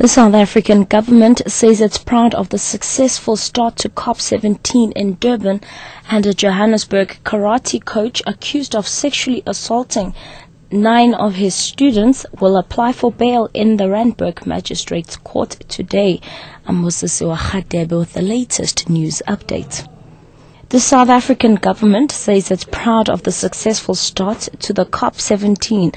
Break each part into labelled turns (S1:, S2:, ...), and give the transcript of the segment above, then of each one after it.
S1: The South African government says it's proud of the successful start to COP17 in Durban and a Johannesburg karate coach accused of sexually assaulting nine of his students will apply for bail in the Randburg Magistrates Court today. Amosisiwa Khadebe with the latest news update. The South African government says it's proud of the successful start to the COP17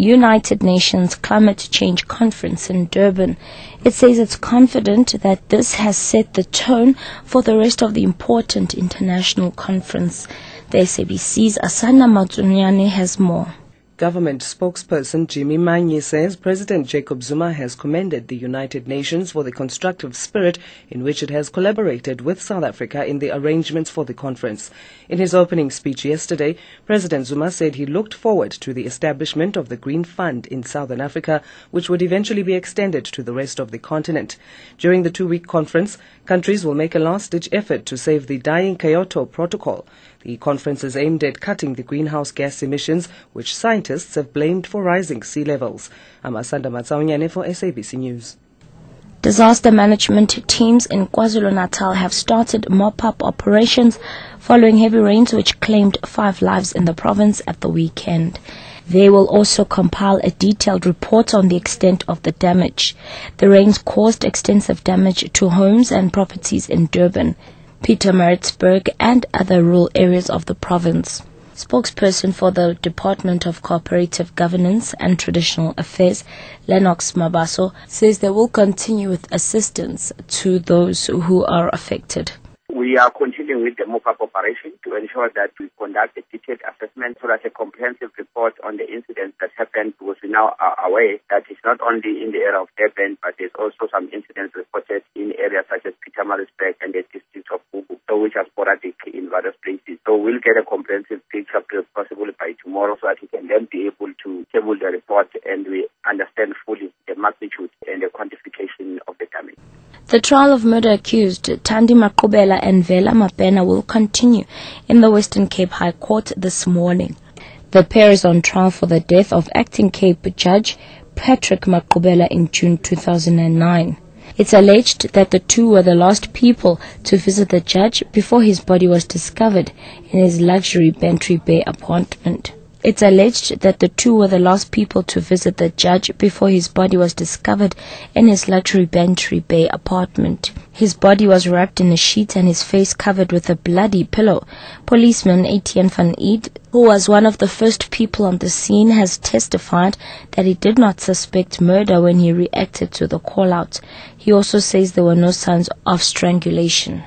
S1: United Nations Climate Change Conference in Durban. It says it's confident that this has set the tone for the rest of the important international conference. The SABC's Asana Matunyane has more.
S2: Government spokesperson Jimmy Manyi says President Jacob Zuma has commended the United Nations for the constructive spirit in which it has collaborated with South Africa in the arrangements for the conference. In his opening speech yesterday, President Zuma said he looked forward to the establishment of the Green Fund in Southern Africa, which would eventually be extended to the rest of the continent. During the two-week conference, countries will make a last-ditch effort to save the dying Kyoto Protocol. The conference is aimed at cutting the greenhouse gas emissions, which scientists have blamed for rising sea levels. Amasanda Matsaunyane for SABC News.
S1: Disaster management teams in KwaZulu-Natal have started mop-up operations following heavy rains which claimed five lives in the province at the weekend. They will also compile a detailed report on the extent of the damage. The rains caused extensive damage to homes and properties in Durban. Pietermaritzburg and other rural areas of the province. Spokesperson for the Department of Cooperative Governance and Traditional Affairs, Lennox Mabaso, says they will continue with assistance to those who are affected.
S3: We are continuing with the mop-up operation to ensure that we conduct a detailed assessment so that a comprehensive report on the incidents that happened because we now are aware that it's not only in the area of Durban, but there's also some incidents reported in areas such as Peter Pietermaritzburg and the which are sporadic in various places. So we'll get a comprehensive picture possibly by tomorrow so that we can then be able to table the report and we understand fully the magnitude and the quantification of the damage.
S1: The trial of murder accused Thandi Maqubela and Vela Mabena will continue in the Western Cape High Court this morning. The pair is on trial for the death of acting Cape Judge Patrick Maqubela in June 2009. It's alleged that the two were the last people to visit the judge before his body was discovered in his luxury Bantry Bay apartment. It's alleged that the two were the last people to visit the judge before his body was discovered in his luxury Bantry Bay apartment. His body was wrapped in a sheet and his face covered with a bloody pillow. Policeman Etienne van Eed, who was one of the first people on the scene, has testified that he did not suspect murder when he reacted to the call out. He also says there were no signs of strangulation.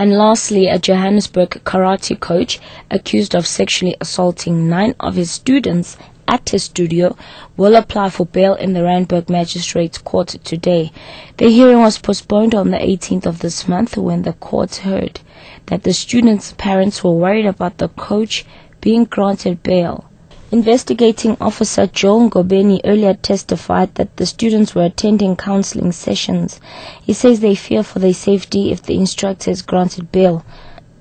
S1: And lastly, a Johannesburg karate coach accused of sexually assaulting nine of his students at his studio will apply for bail in the Randburg Magistrates Court today. The hearing was postponed on the 18th of this month when the court heard that the students' parents were worried about the coach being granted bail. Investigating officer Joe Gobeni earlier testified that the students were attending counseling sessions. He says they fear for their safety if the instructor is granted bail.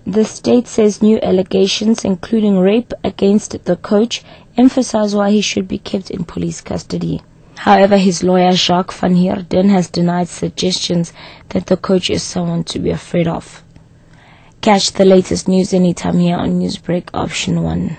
S1: The state says new allegations, including rape against the coach, emphasize why he should be kept in police custody. However, his lawyer Jacques van Heerden has denied suggestions that the coach is someone to be afraid of. Catch the latest news anytime here on Newsbreak Option 1.